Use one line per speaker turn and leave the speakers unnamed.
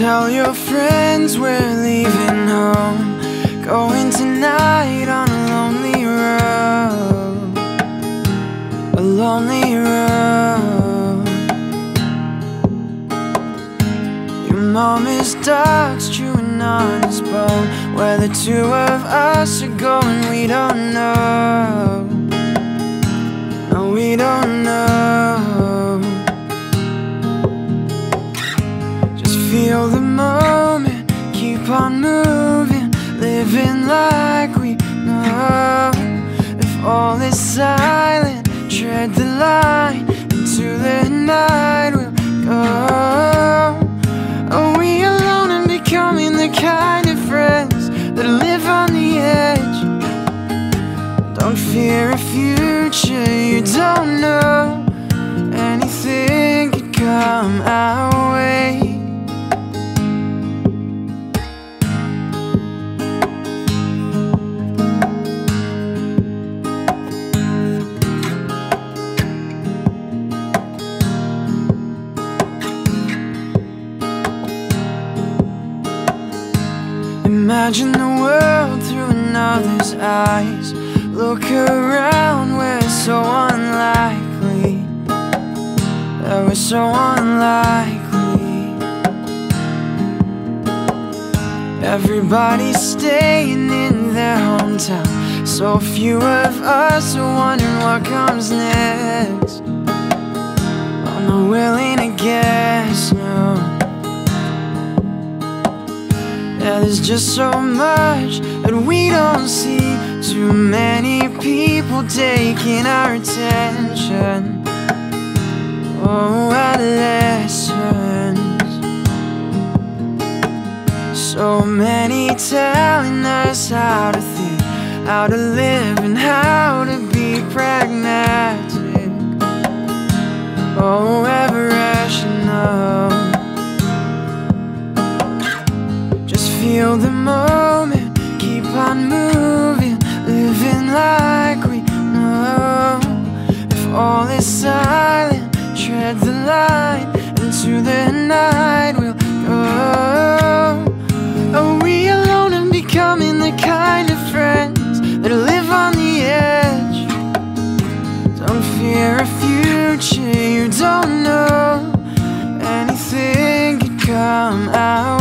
Tell your friends we're leaving home. Going tonight on a lonely road. A lonely road. Your mom is dogs chewing on his bone Where the two of us are going we don't know on moving Living like we know. If all is silent, tread the line Into the night we'll go. Are we alone and becoming the kind of friends That live on the edge? Don't fear a future Imagine the world through another's eyes. Look around, we're so unlikely. Yeah, we're so unlikely. Everybody's staying in their hometown. So few of us are wondering what comes next yeah, there's just so much that we don't see. Too many people taking our attention. Oh, adolescence So many telling us how to think How to live and how to be Feel the moment, keep on moving Living like we know. If all is silent, tread the line Into the night we'll go. Are we alone and becoming the kind of friends That live on the edge? Don't fear a future you don't know. Anything could come out